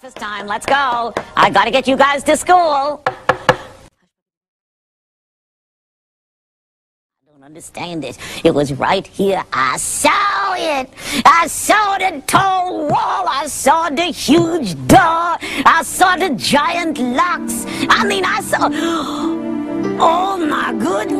Breakfast time, let's go. I gotta get you guys to school. I don't understand this. It was right here. I saw it. I saw the tall wall. I saw the huge door. I saw the giant locks. I mean, I saw. Oh my goodness.